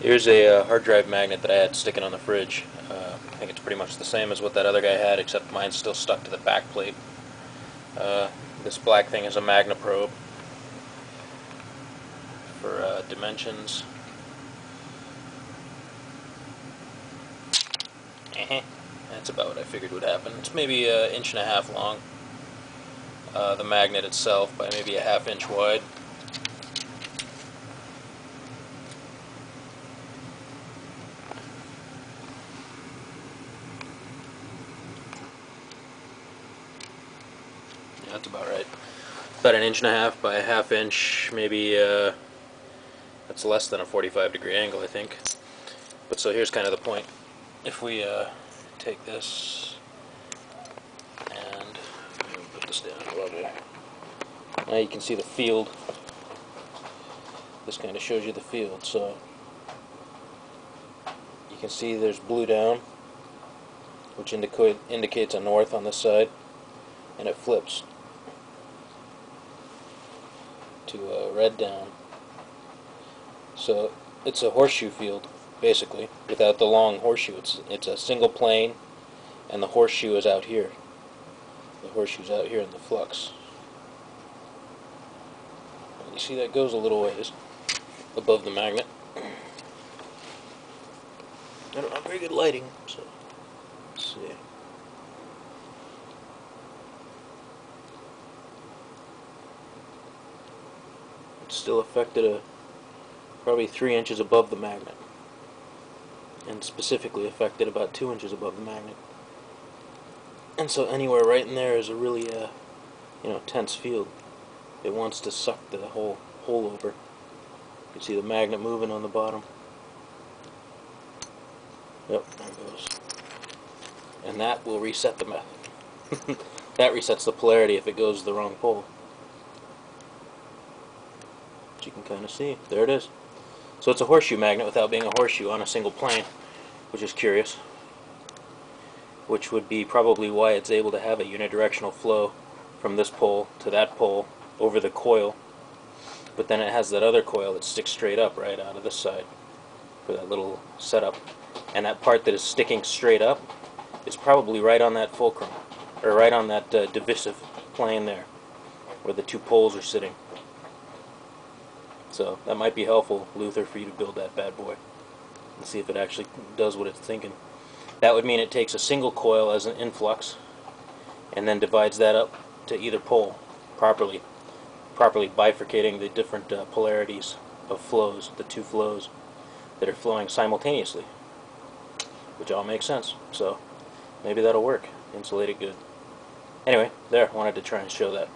Here's a uh, hard drive magnet that I had sticking on the fridge. Uh, I think it's pretty much the same as what that other guy had, except mine's still stuck to the back plate. Uh, this black thing is a MagnaProbe for uh, dimensions. That's about what I figured would happen. It's maybe an inch and a half long. Uh, the magnet itself by maybe a half inch wide. That's about right. About an inch and a half by a half inch, maybe, uh, that's less than a 45 degree angle, I think. But so here's kind of the point. If we uh, take this and put this down level, now you can see the field. This kind of shows you the field, so you can see there's blue down, which indica indicates a north on this side, and it flips to red down. So it's a horseshoe field, basically, without the long horseshoe. It's it's a single plane, and the horseshoe is out here. The horseshoe's out here in the flux. You see that goes a little ways above the magnet. I don't have very good lighting, so let's see. Still affected a probably three inches above the magnet, and specifically affected about two inches above the magnet. And so anywhere right in there is a really, uh, you know, tense field. It wants to suck the whole hole over. You can see the magnet moving on the bottom. Yep, there it goes. And that will reset the method. that resets the polarity if it goes to the wrong pole. You can kind of see. There it is. So it's a horseshoe magnet without being a horseshoe on a single plane, which is curious. Which would be probably why it's able to have a unidirectional flow from this pole to that pole over the coil. But then it has that other coil that sticks straight up right out of this side for that little setup. And that part that is sticking straight up is probably right on that fulcrum, or right on that uh, divisive plane there, where the two poles are sitting. So that might be helpful, Luther, for you to build that bad boy and see if it actually does what it's thinking. That would mean it takes a single coil as an influx and then divides that up to either pole properly, properly bifurcating the different uh, polarities of flows, the two flows that are flowing simultaneously, which all makes sense. So maybe that'll work. Insulate it good. Anyway, there, wanted to try and show that.